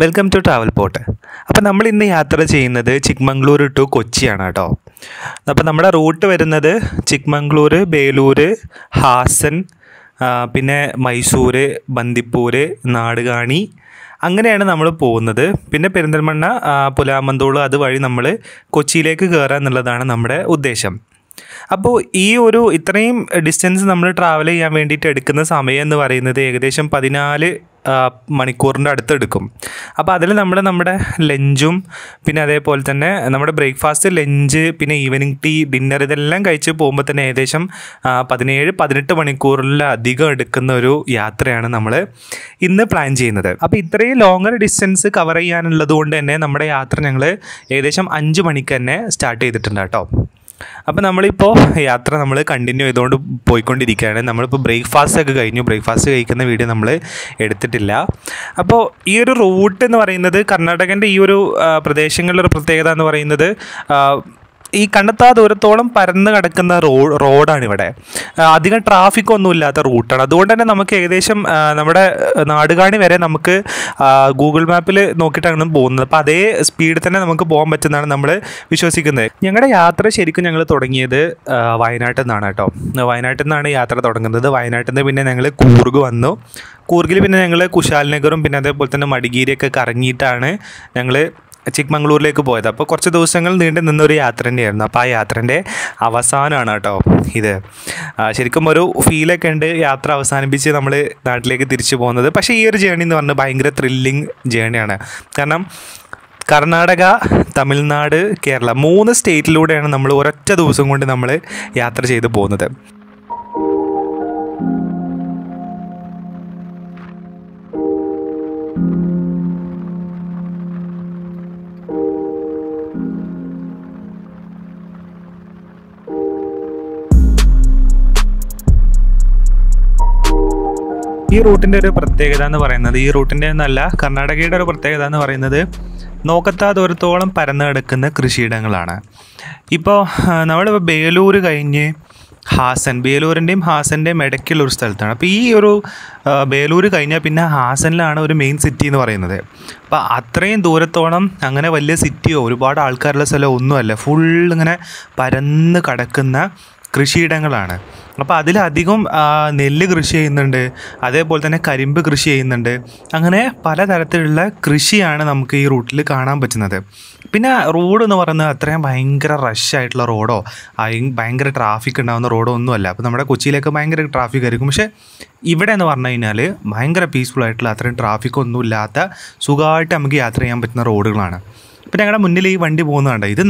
Welcome to travel pot അപ്പോൾ നമ്മൾ ഇന്ന് യാത്ര ചെയ്യുന്നത് ചിക്മംഗ്ലൂർ ടു കൊച്ചിയാണ് കേട്ടോ. അപ്പോൾ നമ്മുടെ റൂട്ട് വരുന്നത് ചിക്മംഗ്ലൂർ ബേലൂർ ഹാസൻ പിന്നെ മൈസൂർ ബന്ദിപ്പൂർ നാടുകാണി. അങ്ങനെയാണ് നമ്മൾ പോകുന്നത്. പിന്നെ പെരിന്തൽമണ്ണ പുലാമന്തോൾ അതുവഴി നമ്മൾ കൊച്ചിയിലേക്ക് കയറുക എന്നുള്ളതാണ് നമ്മുടെ ഉദ്ദേശം. അപ്പോൾ ഈ ഒരു ഇത്രയും ഡിസ്റ്റൻസ് നമ്മൾ ട്രാവൽ ചെയ്യാൻ വേണ്ടിയിട്ട് എടുക്കുന്ന സമയം എന്ന് പറയുന്നത് ഏകദേശം പതിനാല് മണിക്കൂറിന്റെ അടുത്ത് എടുക്കും അപ്പോൾ അതിൽ നമ്മൾ നമ്മുടെ ലഞ്ചും പിന്നെ അതേപോലെ തന്നെ നമ്മുടെ ബ്രേക്ക്ഫാസ്റ്റ് ലഞ്ച് പിന്നെ ഈവനിങ് ടീ ഡിന്നർ ഇതെല്ലാം കഴിച്ച് പോകുമ്പോൾ തന്നെ ഏകദേശം പതിനേഴ് പതിനെട്ട് മണിക്കൂറിലധികം എടുക്കുന്ന ഒരു യാത്രയാണ് നമ്മൾ ഇന്ന് പ്ലാൻ ചെയ്യുന്നത്. അപ്പോൾ ഇത്രയും ലോങ്ങർ ഡിസ്റ്റൻസ് കവർ ചെയ്യാനുള്ളത് കൊണ്ട് തന്നെ നമ്മുടെ യാത്ര ഞങ്ങൾ ഏകദേശം അഞ്ച് മണിക്ക് തന്നെ സ്റ്റാർട്ട് ചെയ്തിട്ടുണ്ട് കേട്ടോ. അപ്പോൾ നമ്മളിപ്പോൾ യാത്ര നമ്മൾ കണ്ടിന്യൂ ചെയ്തുകൊണ്ട് പോയിക്കൊണ്ടിരിക്കുകയാണ്. നമ്മളിപ്പോൾ ബ്രേക്ക്ഫാസ്റ്റ് ഒക്കെ കഴിഞ്ഞു. ബ്രേക്ക്ഫാസ്റ്റ് കഴിക്കുന്ന വീഡിയോ നമ്മൾ എടുത്തിട്ടില്ല. അപ്പോൾ ഈ ഒരു റൂട്ട് എന്ന് പറയുന്നത് കർണാടകന്റെ ഈ ഒരു പ്രദേശങ്ങളിലൊരു പ്രത്യേകത എന്ന് പറയുന്നത് ഈ കണ്ടെത്താ ദൂരത്തോളം പരന്ന് കിടക്കുന്ന റോ റോഡാണ് ഇവിടെ അധികം ട്രാഫിക് ഒന്നും ഇല്ലാത്ത റൂട്ടാണ്. അതുകൊണ്ട് തന്നെ നമുക്ക് ഏകദേശം നമ്മുടെ നാടുകാണി വരെ നമുക്ക് ഗൂഗിൾ മാപ്പിൽ നോക്കിയിട്ടാണ് പോകുന്നത്. അപ്പോൾ അതേ സ്പീഡിൽ തന്നെ നമുക്ക് പോകാൻ പറ്റുന്നതാണ് നമ്മൾ വിശ്വസിക്കുന്നത്. ഞങ്ങളുടെ യാത്ര ശരിക്കും ഞങ്ങൾ തുടങ്ങിയത് വയനാട്ടിൽ നിന്നാണ് കേട്ടോ. വയനാട്ടിൽ നിന്നാണ് യാത്ര തുടങ്ങുന്നത്. വയനാട്ടിൽ നിന്ന് പിന്നെ ഞങ്ങൾ കൂർഗ് വന്നു. കൂർഗിൽ പിന്നെ ഞങ്ങൾ കുശാൽ നഗറും പിന്നെ അതേപോലെ തന്നെ മടികീരിയൊക്കെ കറങ്ങിയിട്ടാണ് ഞങ്ങൾ ചിക്മംഗ്ലൂരിലേക്ക് പോയത്. അപ്പോൾ കുറച്ച് ദിവസങ്ങൾ നീണ്ടു നിന്നൊരു യാത്ര തന്നെയായിരുന്നു അപ്പോൾ ആ യാത്രന്റെ അവസാനമാണ് കേട്ടോ ഇത്. ശരിക്കും ഒരു ഫീലൊക്കെ ഉണ്ട് യാത്ര അവസാനിപ്പിച്ച് നമ്മൾ നാട്ടിലേക്ക് തിരിച്ചു പോകുന്നത്. പക്ഷേ ഈ ഒരു ജേണി എന്ന് പറഞ്ഞാൽ ഭയങ്കര ത്രില്ലിങ് ജേണിയാണ് കാരണം കർണാടക തമിഴ്നാട് കേരള മൂന്ന് സ്റ്റേറ്റിലൂടെയാണ് നമ്മൾ ഒരൊറ്റ ദിവസം കൊണ്ട് നമ്മൾ യാത്ര ചെയ്ത് പോകുന്നത്. ഈ റൂട്ടിന്റെ ഒരു പ്രത്യേകത എന്ന് പറയുന്നത് ഈ റൂട്ടിന്റെ ഒന്നല്ല കർണാടകയുടെ ഒരു പ്രത്യേകത എന്ന് പറയുന്നത് നോക്കത്താ ദൂരത്തോളം പരന്നു കിടക്കുന്ന കൃഷിയിടങ്ങളാണ്. ഇപ്പോൾ നമ്മളിപ്പോൾ ബേലൂർ കഴിഞ്ഞ് ഹാസൻ ബേലൂരിന്റെയും ഹാസന്റെയും ഇടയ്ക്കുള്ള ഒരു സ്ഥലത്താണ്. അപ്പോൾ ഈ ഒരു ബേലൂർ കഴിഞ്ഞാൽ പിന്നെ ഹാസനിലാണ് ഒരു മെയിൻ സിറ്റി എന്ന് പറയുന്നത്. അപ്പോൾ അത്രയും ദൂരത്തോളം അങ്ങനെ വലിയ സിറ്റിയോ ഒരുപാട് ആൾക്കാരുള്ള സ്ഥലമോ ഒന്നുമല്ല. ഫുൾ ഇങ്ങനെ പരന്ന് കിടക്കുന്ന കൃഷിയിടങ്ങളാണ്. അപ്പോൾ അതിലധികം നെല്ല് കൃഷി ചെയ്യുന്നുണ്ട്. അതേപോലെ തന്നെ കരിമ്പ് കൃഷി ചെയ്യുന്നുണ്ട്. അങ്ങനെ പലതരത്തിലുള്ള കൃഷിയാണ് നമുക്ക് ഈ റൂട്ടിൽ കാണാൻ പറ്റുന്നത്. പിന്നെ റോഡ് എന്ന് പറയുന്നത് അത്രയും ഭയങ്കര റഷ് ആയിട്ടുള്ള റോഡോ ഭയങ്കര ട്രാഫിക് ഉണ്ടാകുന്ന റോഡോ ഒന്നുമല്ല. അപ്പോൾ നമ്മുടെ കൊച്ചിയിലൊക്കെ ഭയങ്കര ട്രാഫിക് ആയിരിക്കും. പക്ഷേ ഇവിടെ എന്ന് പറഞ്ഞു കഴിഞ്ഞാൽ ഭയങ്കര പീസ്ഫുൾ ആയിട്ടുള്ള അത്രയും ട്രാഫിക് ഒന്നും ഇല്ലാത്ത സുഖമായിട്ട് നമുക്ക് യാത്ര ചെയ്യാൻ പറ്റുന്ന റോഡുകളാണ്. ഇപ്പം ഞങ്ങളുടെ മുന്നിൽ ഈ വണ്ടി പോകുന്നതുണ്ട് ഇത്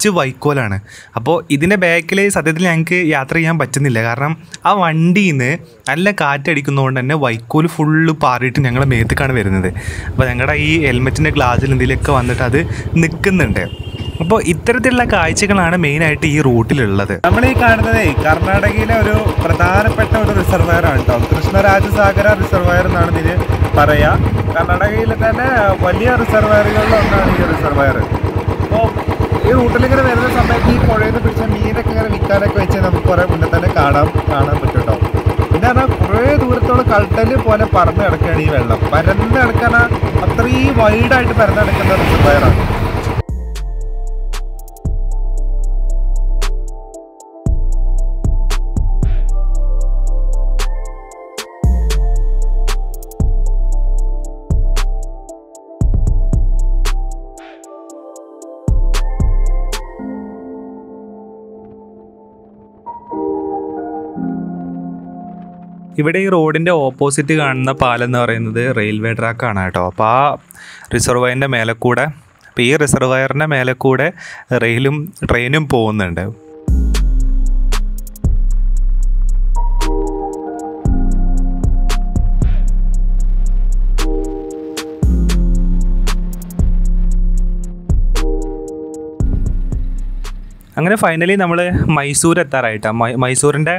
നിറച്ച് വൈക്കോലാണ്. അപ്പോൾ ഇതിന്റെ ബാക്കിൽ സത്യത്തിൽ ഞങ്ങൾക്ക് യാത്ര ചെയ്യാൻ പറ്റുന്നില്ല. കാരണം ആ വണ്ടിയിൽ നിന്ന് നല്ല കാറ്റടിക്കുന്നതുകൊണ്ട് തന്നെ വൈക്കോൽ ഫുള്ള് പാറിയിട്ട് ഞങ്ങളുടെ മേത്തേക്കാണ് വരുന്നത്. അപ്പോൾ ഞങ്ങളുടെ ഈ ഹെൽമെറ്റിന്റെ ഗ്ലാസ്സിൽ എന്തെങ്കിലുമൊക്കെ വന്നിട്ട് അത് നിൽക്കുന്നുണ്ട് അപ്പോൾ ഇത്തരത്തിലുള്ള കാഴ്ചകളാണ് മെയിനായിട്ട് ഈ റൂട്ടിലുള്ളത്. നമ്മൾ ഈ കാണുന്നത് കർണാടകയിലെ ഒരു പ്രധാനപ്പെട്ട ഒരു റിസർവയർ ആണ് കേട്ടോ കൃഷ്ണരാജസാഗര റിസർവയർ എന്നാണ് ഇതിന് പറയുക കർണാടകയിലെ തന്നെ വലിയ റിസർവയറുകളിൽ ഒന്നാണ് ഈ റിസർവയർ അപ്പോൾ ഈ റൂട്ടിൽ ഇങ്ങനെ വരുന്ന സമയത്ത് ഈ പുഴയിൽ നിന്ന് പിടിച്ച മീനൊക്കെ ഇങ്ങനെ വിൽക്കാനൊക്കെ വെച്ച് നമുക്ക് കുറേ മുന്നേ തന്നെ കാണാൻ കാണാൻ പറ്റും കേട്ടോ പിന്നെ പറഞ്ഞാൽ കുറേ ദൂരത്തോളം കൾട്ടൽ പോലെ പറന്ന് കിടക്കുകയാണ് ഈ വെള്ളം. പരന്ന് കിടക്കാൻ അത്രയും വൈഡായിട്ട് പരന്ന് കിടക്കുന്ന റിസർവയറാണ് ഇവിടെ ഈ റോഡിന്റെ ഓപ്പോസിറ്റ് കാണുന്ന പാലം എന്ന് പറയുന്നത് റെയിൽവേ ട്രാക്കാണ് കേട്ടോ. അപ്പോൾ ആ റിസർവയറിന്റെ മേലെ കൂടെ അപ്പോൾ ഈ റിസർവയറിന്റെ മേലെ കൂടെ റെയിലും ട്രെയിനും പോകുന്നുണ്ട്. അങ്ങനെ ഫൈനലി നമ്മൾ മൈസൂർ എത്താറായിട്ടാണ് മൈ മൈസൂരിന്റെ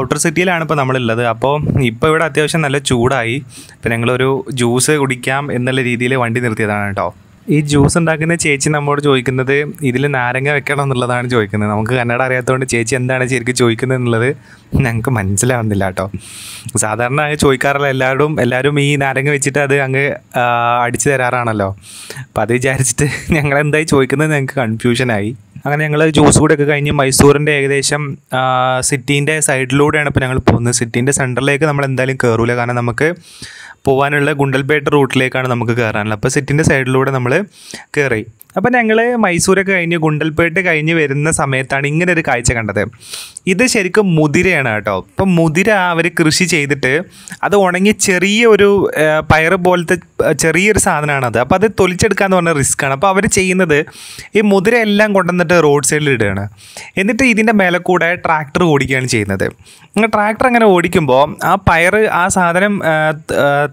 ഔട്ടർ സിറ്റിയിലാണ് ഇപ്പോൾ നമ്മളുള്ളത്. അപ്പോൾ ഇപ്പോൾ ഇവിടെ അത്യാവശ്യം നല്ല ചൂടായി. അപ്പം ഞങ്ങളൊരു ജ്യൂസ് കുടിക്കാം എന്നുള്ള രീതിയിൽ വണ്ടി നിർത്തിയതാണ് കേട്ടോ. ഈ ജ്യൂസ് ഉണ്ടാക്കുന്ന ചേച്ചി നമ്മോട് ചോദിക്കുന്നത് ഇതിൽ നാരങ്ങ വെക്കണം എന്നുള്ളതാണ് ചോദിക്കുന്നത്. നമുക്ക് കന്നഡ അറിയാത്തതുകൊണ്ട് ചേച്ചി എന്താണ് ശരിക്കും ചോദിക്കുന്നത് എന്നുള്ളത് ഞങ്ങൾക്ക് മനസ്സിലാവുന്നില്ല കേട്ടോ. സാധാരണ അങ്ങ് ചോദിക്കാറില്ല. എല്ലാവരും എല്ലാവരും ഈ നാരങ്ങ വെച്ചിട്ട് അത് അങ്ങ് അടിച്ചു തരാറാണല്ലോ. അപ്പോൾ അത് വിചാരിച്ചിട്ട് ഞങ്ങൾ എന്തായി ചോദിക്കുന്നത് ഞങ്ങൾക്ക് കൺഫ്യൂഷനായി അങ്ങനെ ഞങ്ങൾ ജ്യൂസ് കൂടെയൊക്കെ കഴിഞ്ഞ് മൈസൂറിന്റെ ഏകദേശം സിറ്റീന്റെ സൈഡിലൂടെയാണ് ഇപ്പോൾ ഞങ്ങൾ പോകുന്നത്. സിറ്റീന്റെ സെന്ററിലേക്ക് നമ്മൾ എന്തായാലും കയറൂല കാരണം നമുക്ക് പോകാനുള്ള ഗുണ്ടൽപേട്ട റൂട്ടിലേക്കാണ് നമുക്ക് കയറാനുള്ളത് അപ്പോൾ സിറ്റിന്റെ സൈഡിലൂടെ നമ്മൾ കയറി അപ്പോൾ ഞങ്ങൾ മൈസൂരൊക്കെ കഴിഞ്ഞ് ഗുണ്ടൽപേട്ട് കഴിഞ്ഞ് വരുന്ന സമയത്താണ് ഇങ്ങനെ ഒരു കാഴ്ച കണ്ടത്. ഇത് ശരിക്കും മുതിരയാണ് കേട്ടോ. ഇപ്പം മുതിര അവർ കൃഷി ചെയ്തിട്ട് അത് ഉണങ്ങി ചെറിയ ഒരു പയർ പോലത്തെ ചെറിയൊരു സാധനമാണത്. അപ്പോൾ അത് തൊലിച്ചെടുക്കാന്ന് പറഞ്ഞ റിസ്ക്കാണ് അപ്പോൾ അവർ ചെയ്യുന്നത് ഈ മുതിര എല്ലാം കൊണ്ടുവന്നിട്ട് റോഡ് സൈഡിൽ ഇടുകയാണ്. എന്നിട്ട് ഇതിന്റെ മേലെ കൂടെ ട്രാക്ടർ ഓടിക്കുകയാണ് ചെയ്യുന്നത്. ട്രാക്ടർ അങ്ങനെ ഓടിക്കുമ്പോൾ ആ പയർ ആ സാധനം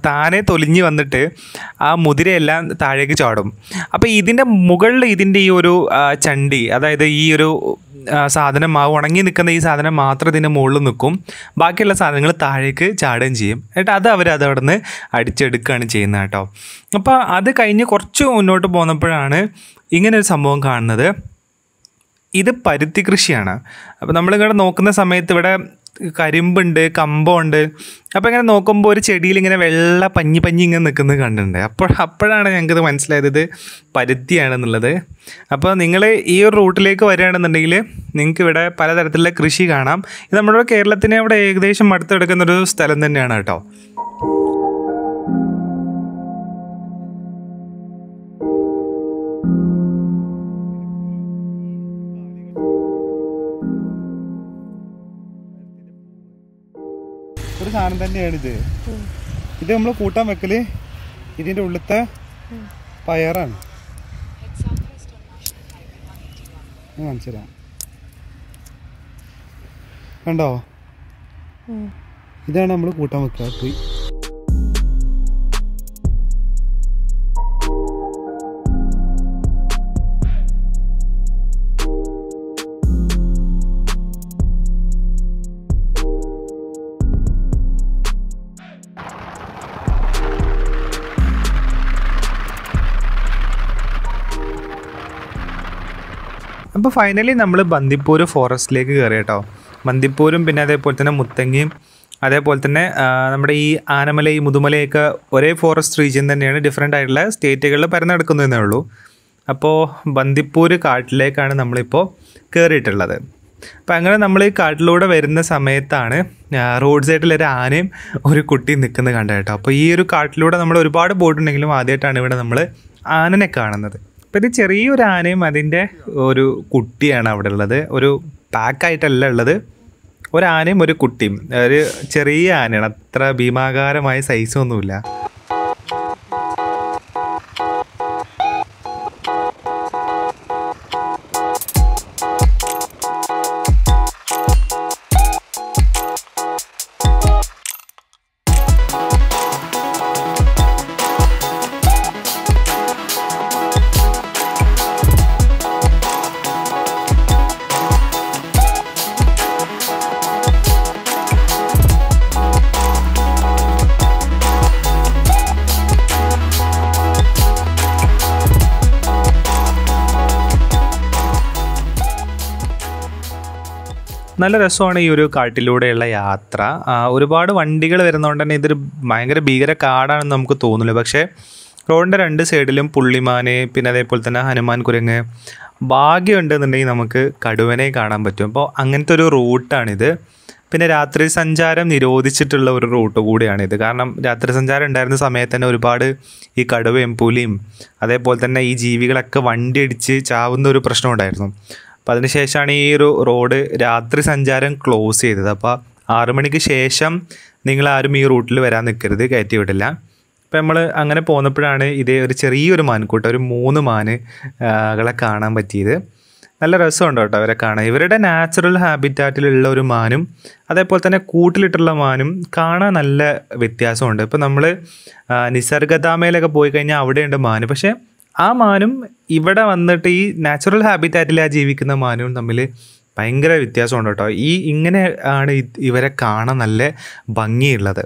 താനെ തൊലിഞ്ഞ് വന്നിട്ട് ആ മുതിരയെല്ലാം താഴേക്ക് ചാടും. അപ്പോൾ ഇതിന്റെ മുകളിൽ ഇതിന്റെ ഈ ഒരു ചണ്ടി അതായത് ഈ ഒരു സാധനം ആ ഉണങ്ങി നിൽക്കുന്ന ഈ സാധനം മാത്രം ഇതിന്റെ മുകളിൽ നിൽക്കും. ബാക്കിയുള്ള സാധനങ്ങൾ താഴേക്ക് ചാടുകയും ചെയ്യും. എന്നിട്ട് അത് അവർ അത് അവിടെ നിന്ന് അടിച്ചെടുക്കുകയാണ് ചെയ്യുന്നത് കേട്ടോ. അപ്പോൾ അത് കഴിഞ്ഞ് കുറച്ച് മുന്നോട്ട് പോന്നപ്പോഴാണ് ഇങ്ങനൊരു സംഭവം കാണുന്നത്. ഇത് പരുത്തി കൃഷിയാണ്. അപ്പോൾ നമ്മളിങ്ങനെ നോക്കുന്ന സമയത്ത് ഇവിടെ കരിമ്പുണ്ട് കമ്പമുണ്ട് അപ്പോൾ ഇങ്ങനെ നോക്കുമ്പോൾ ഒരു ചെടിയിൽ ഇങ്ങനെ വെള്ള പഞ്ഞി പഞ്ഞി ഇങ്ങനെ നിൽക്കുന്നത് കണ്ടിട്ടുണ്ട്. അപ്പോൾ അപ്പോഴാണ് ഞങ്ങൾക്കിത് മനസ്സിലായത് ഇത് പരുത്തിയാണെന്നുള്ളത്. അപ്പോൾ നിങ്ങൾ ഈ ഒരു റൂട്ടിലേക്ക് വരികയാണെന്നുണ്ടെങ്കിൽ നിങ്ങൾക്ക് ഇവിടെ പലതരത്തിലുള്ള കൃഷി കാണാം. ഇത് നമ്മുടെ കേരളത്തിനെ ഇവിടെ ഏകദേശം അടുത്തെടുക്കുന്നൊരു സ്ഥലം തന്നെയാണ് കേട്ടോ. സാധനം തന്നെയാണ് ഇത് നമ്മൾ കൂട്ടാൻ വെക്കൽ ഇതിന്റെ ഉള്ളത്തെ പയറാണ്. കണ്ടോ? ഇതാണ് നമ്മൾ കൂട്ടാൻ വെക്കുക അപ്പോൾ ഫൈനലി നമ്മൾ ബന്ദിപ്പൂർ ഫോറസ്റ്റിലേക്ക് കയറി കേട്ടോ. ബന്ദിപ്പൂരും പിന്നെ അതേപോലെ തന്നെ മുത്തങ്ങയും അതേപോലെ തന്നെ നമ്മുടെ ഈ ആനമല ഈ മുതുമലയൊക്കെ ഒരേ ഫോറസ്റ്റ് റീജിയൻ തന്നെയാണ് ഡിഫറെന്റ് ആയിട്ടുള്ള സ്റ്റേറ്റുകളിൽ പരന്നെടുക്കുന്നതെന്നേ ഉള്ളൂ. അപ്പോൾ ബന്ദിപ്പൂർ കാട്ടിലേക്കാണ് നമ്മളിപ്പോൾ കയറിയിട്ടുള്ളത് അപ്പം അങ്ങനെ നമ്മൾ ഈ കാട്ടിലൂടെ വരുന്ന സമയത്താണ് റോഡ് സൈഡിൽ ഒരു ആനയും ഒരു കുട്ടിയും നിൽക്കുന്നത് കണ്ടത് കേട്ടോ. അപ്പോൾ ഈ ഒരു കാട്ടിലൂടെ നമ്മൾ ഒരുപാട് ബോട്ടുണ്ടെങ്കിലും ആദ്യമായിട്ടാണ് ഇവിടെ നമ്മൾ ആനനെ കാണുന്നത്. ഇത് ചെറിയൊരു ആനയും അതിന്റെ ഒരു കുട്ടിയാണ് അവിടെ ഉള്ളത്. ഒരു പാക്കായിട്ടല്ല ഉള്ളത്. ഒരു ആനയും ഒരു കുട്ടിയും. ഒരു ചെറിയ ആനയാണ്. അത്ര ഭീമാകാരമായ സൈസൊന്നുമില്ല നല്ല രസമാണ് ഈ ഒരു കാട്ടിലൂടെയുള്ള യാത്ര. ഒരുപാട് വണ്ടികൾ വരുന്നതുകൊണ്ട് തന്നെ ഇതൊരു ഭയങ്കര ഭീകര കാടാണെന്ന് നമുക്ക് തോന്നില്ല പക്ഷേ റോഡിന്റെ രണ്ട് സൈഡിലും പുള്ളിമാന് പിന്നെ അതേപോലെ തന്നെ ഹനുമാൻ കുരങ്ങ് ഭാഗ്യമുണ്ടെന്നുണ്ടെങ്കിൽ നമുക്ക് കടുവനെ കാണാൻ പറ്റും. അപ്പോൾ അങ്ങനത്തെ ഒരു റൂട്ടാണിത്. പിന്നെ രാത്രി സഞ്ചാരം നിരോധിച്ചിട്ടുള്ള ഒരു റൂട്ട് കൂടിയാണിത്. കാരണം രാത്രി സഞ്ചാരം ഉണ്ടായിരുന്ന സമയത്ത് തന്നെ ഒരുപാട് ഈ കടുവയും പുലിയും അതേപോലെ തന്നെ ഈ ജീവികളൊക്കെ വണ്ടി അടിച്ച് ചാവുന്ന ഒരു പ്രശ്നം ഉണ്ടായിരുന്നു. അപ്പോൾ അതിനുശേഷമാണ് ഈ ഒരു റോഡ് രാത്രി സഞ്ചാരം ക്ലോസ് ചെയ്തത്. അപ്പോൾ ആറു മണിക്ക് ശേഷം നിങ്ങൾ ആരും ഈ റൂട്ടിൽ വരാൻ നിൽക്കരുത് കയറ്റി വിടില്ല. അപ്പോൾ നമ്മൾ അങ്ങനെ പോന്നപ്പോഴാണ് ഇതേ ഒരു ചെറിയൊരു മാൻകൂട്ടം ഒരു മൂന്ന് മാന് കളെ കാണാൻ പറ്റിയത്. നല്ല രസമുണ്ട് കേട്ടോ അവരെ കാണാൻ. ഇവരുടെ നാച്ചുറൽ ഹാബിറ്റാറ്റിലുള്ള ഒരു മാനും അതേപോലെ തന്നെ കൂട്ടിലിട്ടുള്ള മാനും കാണാൻ നല്ല വ്യത്യാസമുണ്ട്. ഇപ്പോൾ നമ്മൾ നിസർഗധാമയിലൊക്കെ പോയി കഴിഞ്ഞാൽ അവിടെയുണ്ട് മാന്. പക്ഷേ ആ മാനും ഇവിടെ വന്നിട്ട് ഈ നാച്ചുറൽ ഹാബിറ്റാറ്റിൽ ആ ജീവിക്കുന്ന മാനും തമ്മിൽ ഭയങ്കര വ്യത്യാസമുണ്ട് കേട്ടോ. ഈ ഇങ്ങനെ ആണ് ഇവരെ കാണാൻ നല്ല ഭംഗിയുള്ളത്.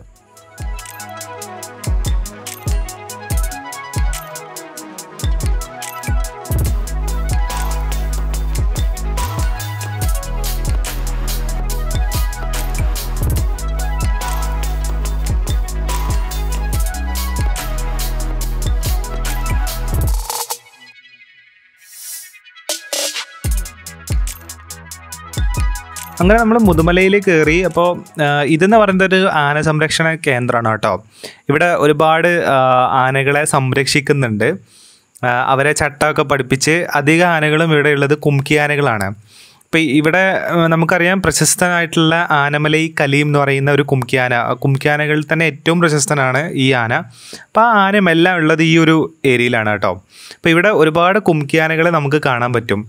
അങ്ങനെ നമ്മൾ മുതുമലയിൽ കയറി അപ്പോൾ ഇതെന്ന് പറയുന്നത് ഒരു ആന സംരക്ഷണ കേന്ദ്രമാണ് കേട്ടോ. ഇവിടെ ഒരുപാട് ആനകളെ സംരക്ഷിക്കുന്നുണ്ട്. അവരെ ചട്ടമൊക്കെ പഠിപ്പിച്ച് അധിക ആനകളും ഇവിടെ ഉള്ളത് കുംകി ആനകളാണ്. ഇപ്പം ഇവിടെ നമുക്കറിയാം പ്രശസ്തനായിട്ടുള്ള ആനമലൈ കലീം എന്ന് പറയുന്ന ഒരു കുംക്യാന ആന ആ കുംകി ആനകളിൽ തന്നെ ഏറ്റവും പ്രശസ്തനാണ് ഈ ആന. അപ്പോൾ ആ ആനമെല്ലാം ഉള്ളത് ഈ ഒരു ഏരിയയിലാണ് കേട്ടോ. അപ്പോൾ ഇവിടെ ഒരുപാട് കുംക്യാനകളെ നമുക്ക് കാണാൻ പറ്റും.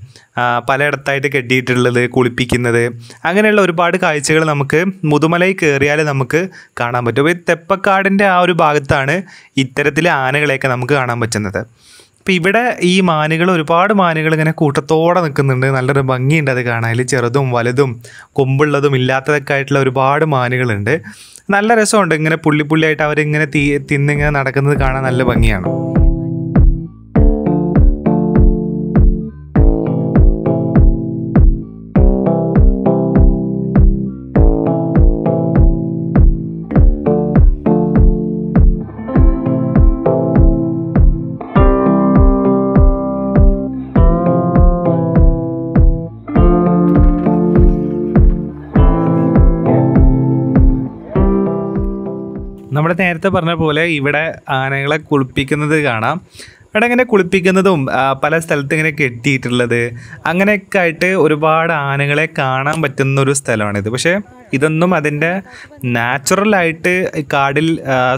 പലയിടത്തായിട്ട് കെട്ടിയിട്ടുള്ളത് കുളിപ്പിക്കുന്നത് അങ്ങനെയുള്ള ഒരുപാട് കാഴ്ചകൾ നമുക്ക് മുതുമലയിൽ കയറിയാൽ നമുക്ക് കാണാൻ പറ്റും. ഈ തെപ്പക്കാടിന്റെ ആ ഒരു ഭാഗത്താണ് ഇത്തരത്തിലെ ആനകളെയൊക്കെ നമുക്ക് കാണാൻ പറ്റുന്നത്. അപ്പോൾ ഇവിടെ ഈ മാനുകൾ ഒരുപാട് മാനുകൾ ഇങ്ങനെ കൂട്ടത്തോടെ നിൽക്കുന്നുണ്ട്. നല്ലൊരു ഭംഗിയുണ്ട് അത് കാണാൻ. ചെറുതും വലുതും കൊമ്പുള്ളതും ഇല്ലാത്തതൊക്കെ ആയിട്ടുള്ള ഒരുപാട് മാനുകളുണ്ട്. നല്ല രസമുണ്ട്. ഇങ്ങനെ പുള്ളി പുള്ളിയായിട്ട് അവരിങ്ങനെ തീ തിന്നിങ്ങനെ നടക്കുന്നത് കാണാൻ നല്ല ഭംഗിയാണ്. നമ്മൾ നേരത്തെ പറഞ്ഞ പോലെ ഇവിടെ ആനകളെ കുളിപ്പിക്കുന്നത് കാണാം. ഇവിടെ ഇങ്ങനെ കുളിപ്പിക്കുന്നതും പല സ്ഥലത്ത് ഇങ്ങനെ കെട്ടിയിട്ടുള്ളത് അങ്ങനെയൊക്കെ ആയിട്ട് ഒരുപാട് ആനകളെ കാണാൻ പറ്റുന്ന ഒരു സ്ഥലമാണിത്. പക്ഷേ ഇതൊന്നും അതിന്റെ നാച്ചുറലായിട്ട് കാടിൽ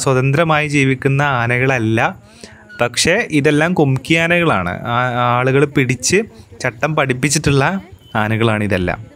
സ്വതന്ത്രമായി ജീവിക്കുന്ന ആനകളല്ല. പക്ഷേ ഇതെല്ലാം കുംക്കി ആനകളാണ്. ആളുകൾ പിടിച്ച് ചട്ടം പഠിപ്പിച്ചിട്ടുള്ള ആനകളാണ് ഇതെല്ലാം.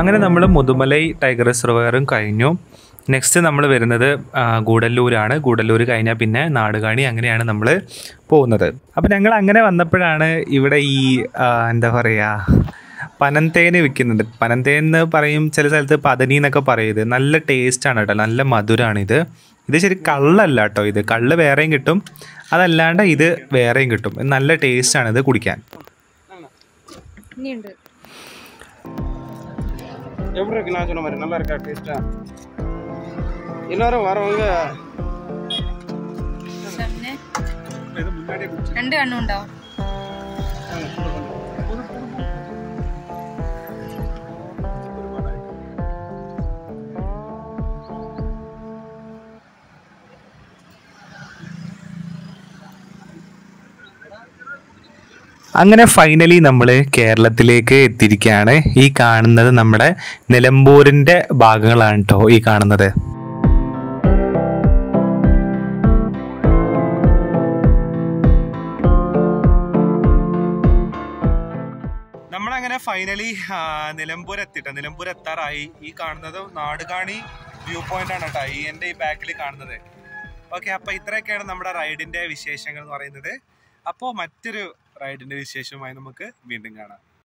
അങ്ങനെ നമ്മൾ മുതുമലൈ ടൈഗർ റിസർവയറും കഴിഞ്ഞു. നെക്സ്റ്റ് നമ്മൾ വരുന്നത് ഗൂഡല്ലൂരാണ്. ഗൂഡല്ലൂർ കഴിഞ്ഞാൽ പിന്നെ നാടുകാണി അങ്ങനെയാണ് നമ്മൾ പോകുന്നത്. അപ്പോൾ ഞങ്ങൾ അങ്ങനെ വന്നപ്പോഴാണ് ഇവിടെ ഈ എന്താ പറയുക പനന്തേന് വിൽക്കുന്നുണ്ട് പനന്തേൻ എന്ന് പറയും ചില സ്ഥലത്ത് പതനി എന്നൊക്കെ പറയും. നല്ല ടേസ്റ്റാണ് കേട്ടോ. നല്ല മധുരമാണിത് ഇത് ശരി കള്ളല്ല കേട്ടോ ഇത്. കള്ള് വേറെയും കിട്ടും. അതല്ലാണ്ട് ഇത് വേറെയും കിട്ടും. നല്ല ടേസ്റ്റാണ് ഇത് കുടിക്കാൻ. ഇനിയുണ്ട്. எப்படி இருக்கு? நான் சொன்ன மாதிரி நல்லா இருக்கா? டேஸ்ட்டாக எல்லாரும் வரவங்க ரெண்டு அண்ணன் உண்டா? അങ്ങനെ ഫൈനലി നമ്മൾ കേരളത്തിലേക്ക് എത്തിയിരിക്കുകയാണ്. ഈ കാണുന്നത് നമ്മുടെ നിലമ്പൂരിന്റെ ഭാഗങ്ങളാണ് കേട്ടോ ഈ കാണുന്നത്. ഫൈനലി നിലമ്പൂർ എത്തിട്ടോ. നിലമ്പൂർ എത്താറായി. ഈ കാണുന്നത് നാടുകാണി വ്യൂ പോയിന്റ് ആണ് കേട്ടോ ഈ എന്റെ ഈ ബാക്കിൽ കാണുന്നത്. ഓക്കെ അപ്പോൾ ഇത്രയൊക്കെയാണ് നമ്മുടെ റൈഡിന്റെ വിശേഷങ്ങൾ എന്ന് പറയുന്നത്. അപ്പോൾ മറ്റൊരു റൈഡിന്റെ വിശേഷമായി നമുക്ക് വീണ്ടും കാണാം.